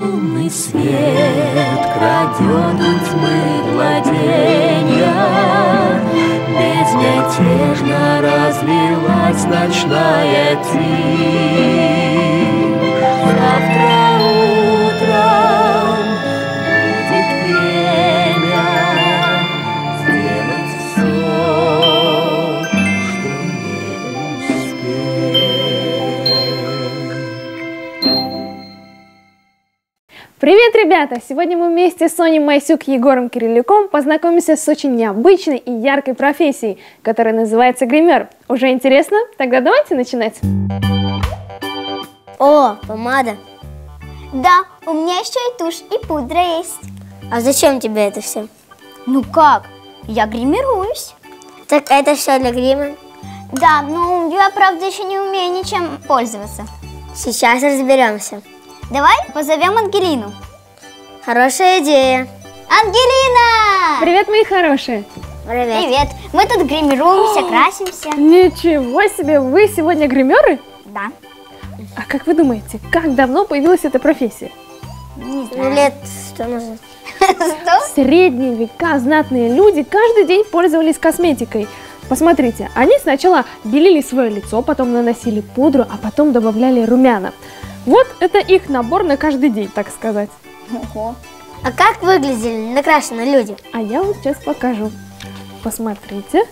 Лунный свет крадет у тьмы владения, Безмятежно разлилась ночная тень. Ребята! Сегодня мы вместе с Соней Майсюк и Егором Кириллюком познакомимся с очень необычной и яркой профессией, которая называется гример. Уже интересно? Тогда давайте начинать. О, помада. Да, у меня еще и тушь, и пудра есть. А зачем тебе это все? Ну как? Я гримируюсь. Так это все для грима? Да, ну я правда еще не умею ничем пользоваться. Сейчас разберемся. Давай позовем Ангелину. Хорошая идея. Ангелина! Привет, мои хорошие! Привет. Привет. Мы тут гримируемся, красимся. Ничего себе! Вы сегодня гримеры? Да. А как вы думаете, как давно появилась эта профессия? Не Ну, лет что назад? В средние века знатные люди каждый день пользовались косметикой. Посмотрите, они сначала белили свое лицо, потом наносили пудру, а потом добавляли румяна. Вот это их набор на каждый день, так сказать. Ого. А как выглядели накрашенные люди? А я вам сейчас покажу. Посмотрите.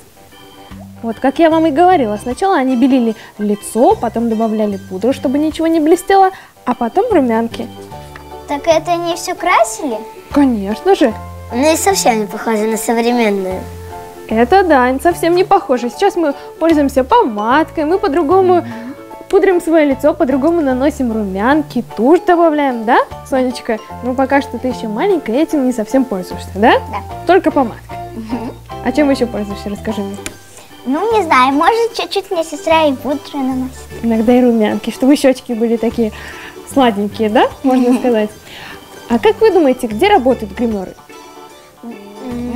Вот, как я вам и говорила, сначала они белили лицо, потом добавляли пудру, чтобы ничего не блестело, а потом румянки. Так это они все красили? Конечно же. Они совсем не похожи на современные. Это да, они совсем не похожи. Сейчас мы пользуемся помадкой, мы по-другому пудрим свое лицо, по-другому наносим румянки, тушь добавляем, да, Сонечка? Ну, пока что ты еще маленькая, этим не совсем пользуешься, да? Да. Только помадкой. А чем еще пользуешься, расскажи мне. Ну, не знаю, может, чуть-чуть мне сестра и пудру наносит. Иногда и румянки, чтобы щечки были такие сладенькие, да, можно сказать. А как вы думаете, где работают гримеры? Ну,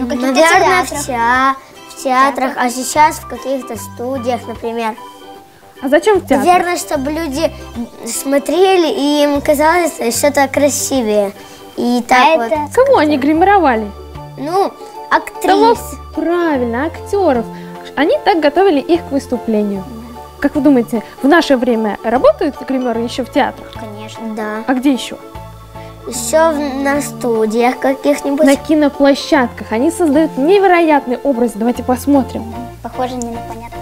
Наверное, в, театрах. теа- в театрах, а сейчас в каких-то студиях, например. А зачем в театре? Наверное, чтобы люди смотрели и им казалось что-то красивее. И так А вот. это- Кого они гримировали? Ну, актрис. правильно, актеров. Они так готовили их к выступлению. Как вы думаете, в наше время работают гримеры еще в театрах? Конечно. Да. А где еще? Еще на студиях каких-нибудь. На киноплощадках. Они создают невероятный образ. Давайте посмотрим. Похоже не на понятно.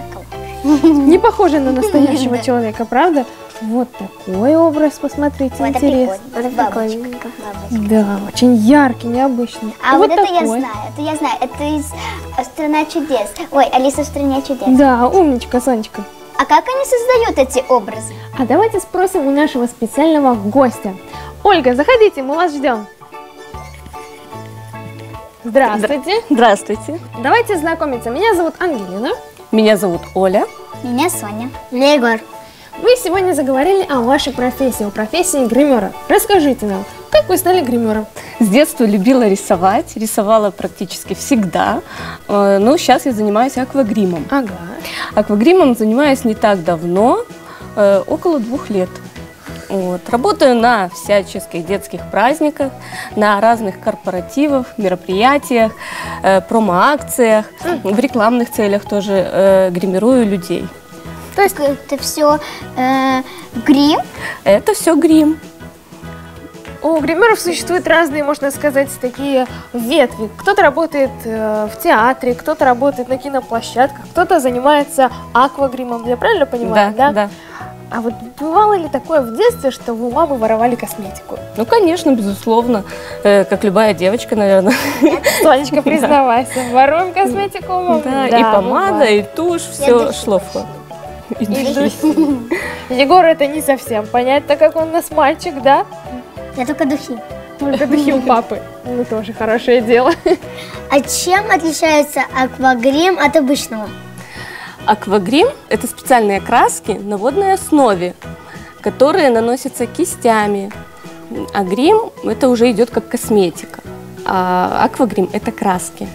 Не похоже на настоящего человека, правда? Вот такой образ, посмотрите, это интересно. Это прикольненько. Бабочка. Да, очень яркий, необычный. А вот, это я такой. знаю, это я знаю, это из э, «Страна чудес». Ой, Алиса в «Стране чудес». Да, умничка, Сонечка. А как они создают эти образы? А давайте спросим у нашего специального гостя. Ольга, заходите, мы вас ждем. Здравствуйте. Здравствуйте. Давайте знакомиться. Меня зовут Ангелина. Меня зовут Оля. Меня Соня. Мне Егор. Вы сегодня заговорили о вашей профессии, о профессии гримера. Расскажите нам, как вы стали гримером? С детства любила рисовать, рисовала практически всегда. Э, Но сейчас я занимаюсь аквагримом. Ага. Аквагримом занимаюсь не так давно, э, около двух лет. Вот. Работаю на всяческих детских праздниках, на разных корпоративах, мероприятиях, э, промо-акциях, в рекламных целях тоже э, гримирую людей. То есть это все грим? Это все грим. У гримеров существуют разные, можно сказать, такие ветви. Кто-то работает э, в театре, кто-то работает на киноплощадках, кто-то занимается аквагримом. Я правильно понимаю, да? да. А вот бывало ли такое в детстве, что у мамы воровали косметику? Ну, конечно, безусловно, Э, как любая девочка, наверное. Сонечка, признавайся, воруем косметику у мамы? Да, и помада, бывает. и тушь, все шло в ход. Егор это не совсем понять, так как он у нас мальчик, да? Я только духи. Только духи у папы. Ну, тоже хорошее дело. А чем отличается аквагрим от обычного? Аквагрим – это специальные краски на водной основе, которые наносятся кистями. А грим – это уже идет как косметика. А аквагрим – это краски.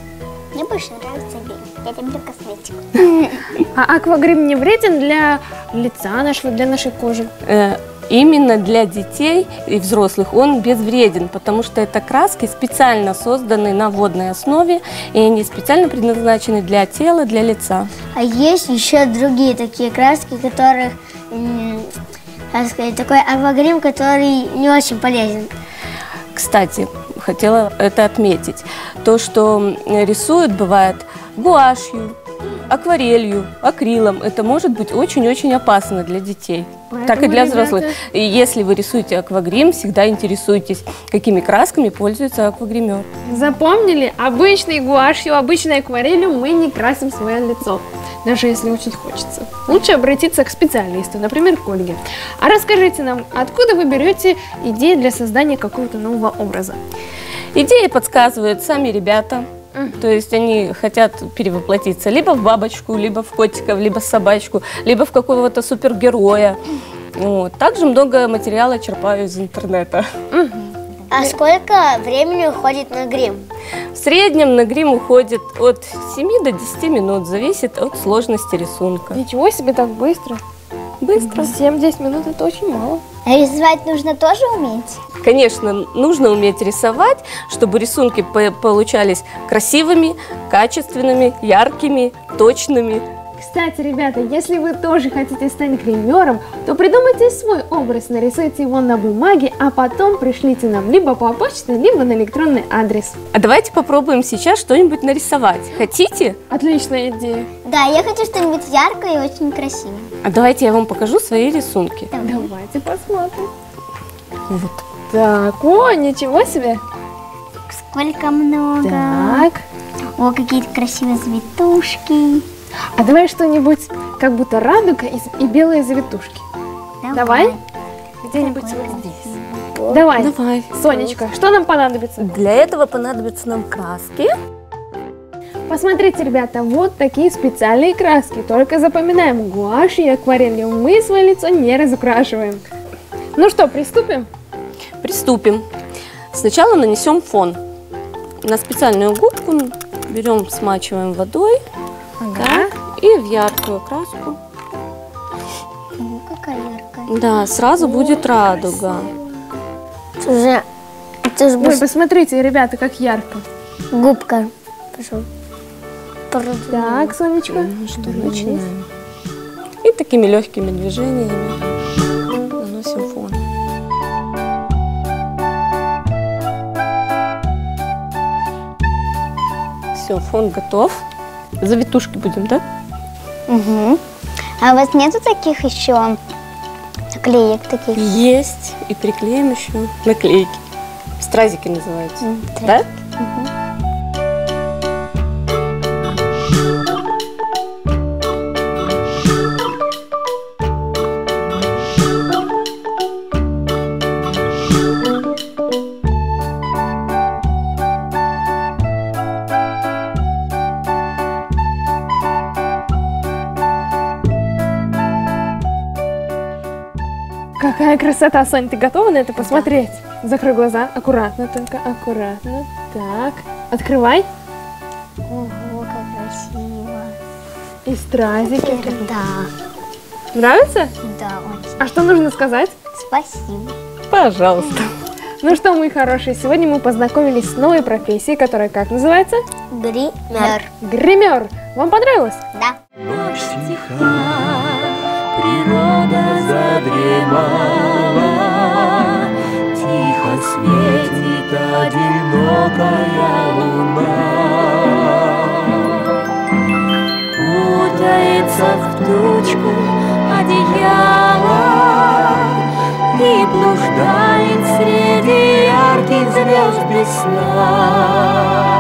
Мне больше нравится грим. Я люблю косметику. А аквагрим не вреден для лица нашего, для нашей кожи? Именно для детей и взрослых он безвреден, потому что это краски специально созданы на водной основе, и они специально предназначены для тела, для лица. А есть еще другие такие краски, которых, м, как сказать, такой аквагрим, который не очень полезен. Кстати, хотела это отметить. То, что рисуют, бывает гуашью, акварелью, акрилом, это может быть очень-очень опасно для детей. Поэтому, так и для ребята- взрослых. И если вы рисуете аквагрим, всегда интересуйтесь, какими красками пользуется аквагример. Запомнили? Обычной гуашью, обычной акварелью мы не красим свое лицо. Даже если очень хочется. Лучше обратиться к специалисту, например, к Ольге. А расскажите нам, откуда вы берете идеи для создания какого-то нового образа? Идеи подсказывают сами ребята. То есть они хотят перевоплотиться либо в бабочку, либо в котиков, либо в собачку, либо в какого-то супергероя. Вот. Также много материала черпаю из интернета. А сколько времени уходит на грим? В среднем на грим уходит от 7 до 10 минут, зависит от сложности рисунка. Ничего себе, так быстро. Быстро. 7-10 минут это очень мало. А рисовать нужно тоже уметь? Конечно, нужно уметь рисовать, чтобы рисунки по- получались красивыми, качественными, яркими, точными. Кстати, ребята, если вы тоже хотите стать гримером, то придумайте свой образ, нарисуйте его на бумаге, а потом пришлите нам либо по почте, либо на электронный адрес. А давайте попробуем сейчас что-нибудь нарисовать. Хотите? Отличная идея. Да, я хочу что-нибудь яркое и очень красивое. А давайте я вам покажу свои рисунки. Давайте посмотрим. Вот. Так, о, ничего себе. Сколько много. Так, О, какие-то красивые завитушки. а давай что-нибудь, как будто радуга и, и белые завитушки. Давай. Где-нибудь вот здесь. Давай. Давай. Сонечка, что нам понадобится? Для этого понадобятся нам краски. Посмотрите, ребята, вот такие специальные краски. Только запоминаем, гуашью и акварелью мы свое лицо не разукрашиваем. Ну что, приступим? Приступим. Сначала нанесем фон. На специальную губку берем, смачиваем водой Ага. и в яркую краску. О, какая яркая. Да, сразу будет радуга. Это же, это же Ой, посмотрите, ребята, как ярко. губка. Пошел. Так, Сонечка. Ну что, начинаем. И такими легкими движениями наносим фон. Все, фон готов. Завитушки будем, да? Угу. А у вас нету таких еще наклеек таких? Есть. И приклеим еще наклейки. Стразики называются. Да? Какая красота, Сонь, ты готова на это посмотреть? Закрой глаза, аккуратно только, аккуратно. Так, открывай. Ого, как красиво. И стразики. Да, Нравится? да, очень. А что нужно сказать? Спасибо. Пожалуйста. Ну что, мои хорошие, сегодня мы познакомились с новой профессией, которая как называется? Гример. Гример. Вам понравилось? Да. Ночь тиха, природа задремала, Тихо светит одинокая луна. Кутается в тучку одеяла И блуждает среди ярких звезд без сна.